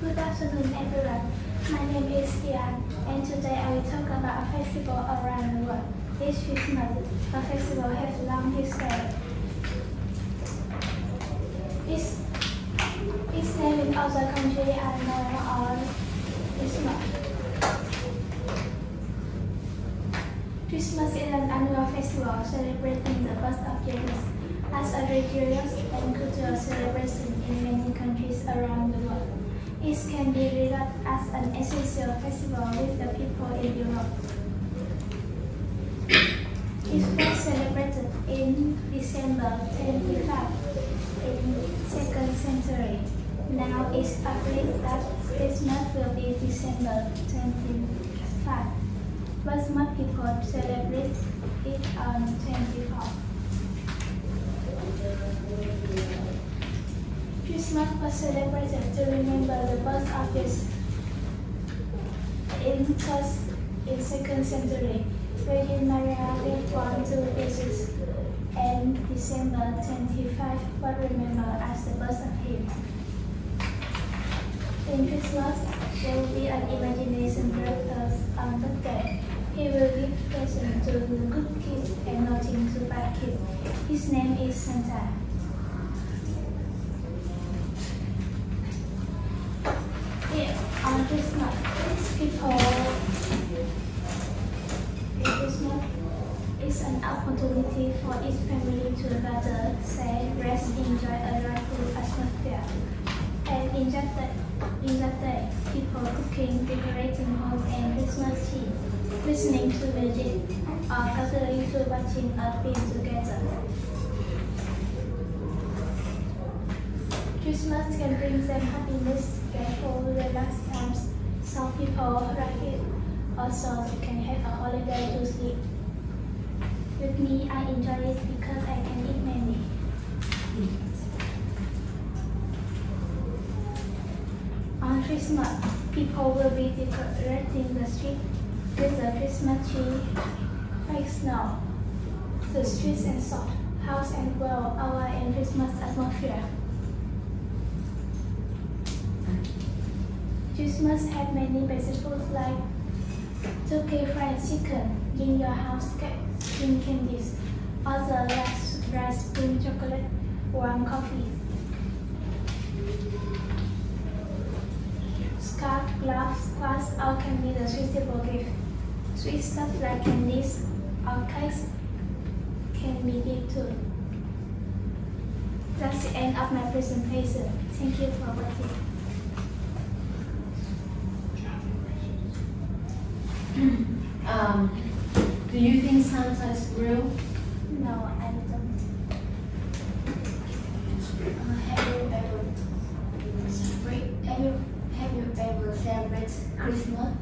Good afternoon, everyone. My name is Ian, and today I will talk about a festival around the world. This Christmas, a festival has a long history. Its, its name in other countries are known as Christmas. Christmas is an annual festival celebrating the birth of Jesus as a religious and cultural celebration in many countries around the world. It can be regarded as an essential festival with the people in Europe. It was celebrated in December 25 in the 2nd century. Now it's believed that Christmas will be December 25, but most people celebrate it on 24. Christmas was celebrated to remember the birth. In second century, Virgin Maria gave born to Jesus, and December 25 was remembered as the birth of him. In Christmas, there will be an imagination character on that day. He will give presents to the good kids and nothing to bad kids. His name is Santa. Is an opportunity for each family to gather, say, rest, enjoy a joyful atmosphere. And day, in that day, people cooking, decorating homes and Christmas tree, listening to music, or gathering to watching a film together. Christmas can bring them happiness, therefore relax times. Some people like it. Also, they can have a holiday to sleep. Me, I enjoy it because I can eat many. On Christmas, people will be decorating the street with the Christmas tree, fake snow. The streets and salt, house and well, our and Christmas atmosphere. Christmas have many foods like turkey fried chicken, in your house cake, green candies, other less rice spoon chocolate, warm coffee. Scarf, gloves, clothes, all can be the suitable gift. Sweet stuff like candies or cakes can be gift too. That's the end of my presentation. Thank you for watching. Um, do you think Santa is real? No, I don't. Uh, have you ever? Have you have you ever celebrate Christmas?